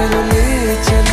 चलो ले चलो।